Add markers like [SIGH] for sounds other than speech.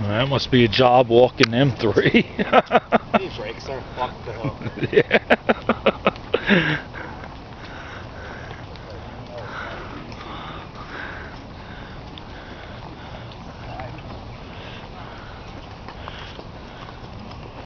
That must be a job walking them three. These rakes are fucked up. [LAUGHS] [LAUGHS] yeah.